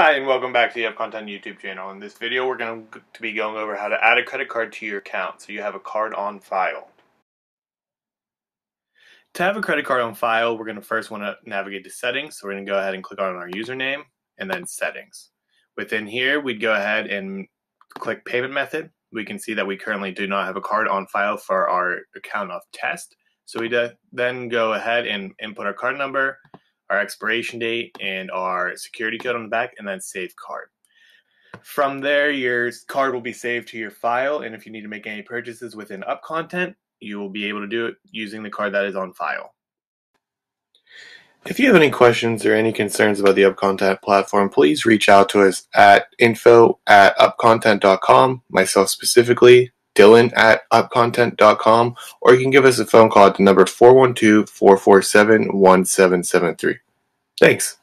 Hi, and welcome back to the UpContent YouTube channel. In this video, we're going to be going over how to add a credit card to your account so you have a card on file. To have a credit card on file, we're going to first want to navigate to settings. So we're going to go ahead and click on our username and then settings. Within here, we'd go ahead and click payment method. We can see that we currently do not have a card on file for our account of test. So we then go ahead and input our card number, our expiration date, and our security code on the back, and then save card. From there, your card will be saved to your file, and if you need to make any purchases within UpContent, you will be able to do it using the card that is on file. If you have any questions or any concerns about the UpContent platform, please reach out to us at info at upcontent.com, myself specifically, Dylan at upcontent.com, or you can give us a phone call at the number 412 447 1773. Thanks.